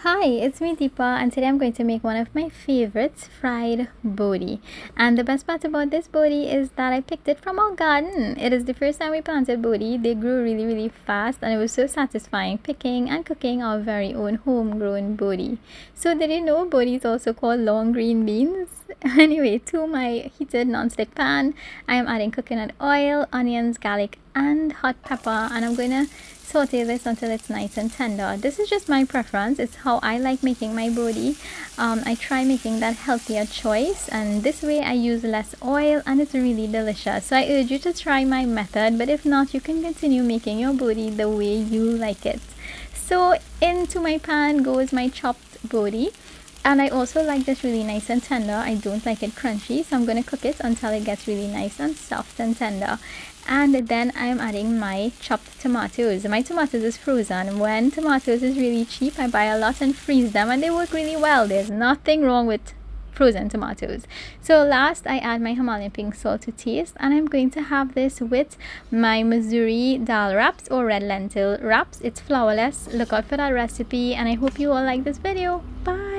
Hi, it's me Deepa and today I'm going to make one of my favorites, fried bodi. And the best part about this bodi is that I picked it from our garden. It is the first time we planted bodi. They grew really really fast and it was so satisfying picking and cooking our very own homegrown bodi. So did you know bodi is also called long green beans? Anyway, to my heated non-stick pan, I am adding coconut oil, onions, garlic and hot pepper and I'm going to saute this until it's nice and tender. This is just my preference. It's how I like making my bodi um, I try making that healthier choice and this way I use less oil and it's really delicious. So I urge you to try my method but if not you can continue making your bodi the way you like it. So into my pan goes my chopped bodi and I also like this really nice and tender I don't like it crunchy so I'm going to cook it until it gets really nice and soft and tender and then I'm adding my chopped tomatoes. My tomatoes is frozen. When tomatoes is really cheap, I buy a lot and freeze them and they work really well. There's nothing wrong with frozen tomatoes. So last I add my Himalayan pink salt to taste and I'm going to have this with my Mazuri dal wraps or red lentil wraps. It's flourless. Look out for that recipe and I hope you all like this video. Bye!